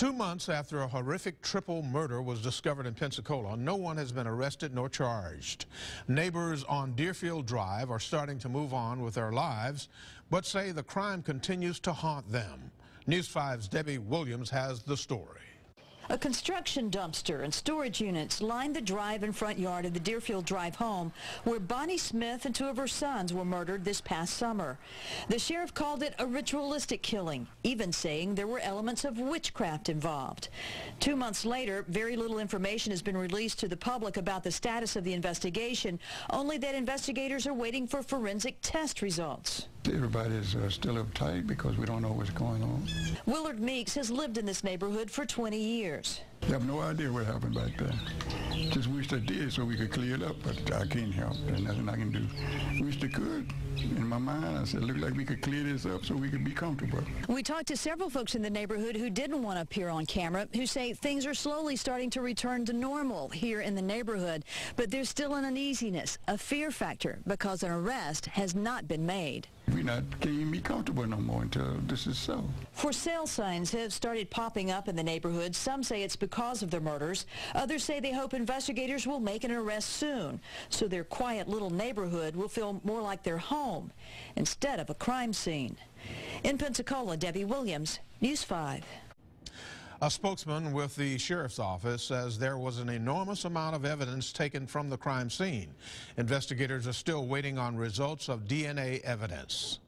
Two months after a horrific triple murder was discovered in Pensacola, no one has been arrested nor charged. Neighbors on Deerfield Drive are starting to move on with their lives, but say the crime continues to haunt them. News 5's Debbie Williams has the story. A construction dumpster and storage units lined the drive and front yard of the Deerfield Drive home where Bonnie Smith and two of her sons were murdered this past summer. The sheriff called it a ritualistic killing, even saying there were elements of witchcraft involved. Two months later, very little information has been released to the public about the status of the investigation, only that investigators are waiting for forensic test results. Everybody's uh, still uptight because we don't know what's going on. Willard Meeks has lived in this neighborhood for 20 years. I have no idea what happened back there. Just wish I did so we could clear it up, but I can't help. There's nothing I can do. Wish I could. In my mind, I said, look like we could clear this up so we could be comfortable. We talked to several folks in the neighborhood who didn't want to appear on camera, who say things are slowly starting to return to normal here in the neighborhood. But there's still an uneasiness, a fear factor, because an arrest has not been made. We're not can't even be comfortable no more until this is so. For sale signs have started popping up in the neighborhood. Some say it's because of the murders. Others say they hope investigators will make an arrest soon, so their quiet little neighborhood will feel more like their home instead of a crime scene. In Pensacola, Debbie Williams, News 5. A spokesman with the sheriff's office says there was an enormous amount of evidence taken from the crime scene. Investigators are still waiting on results of DNA evidence.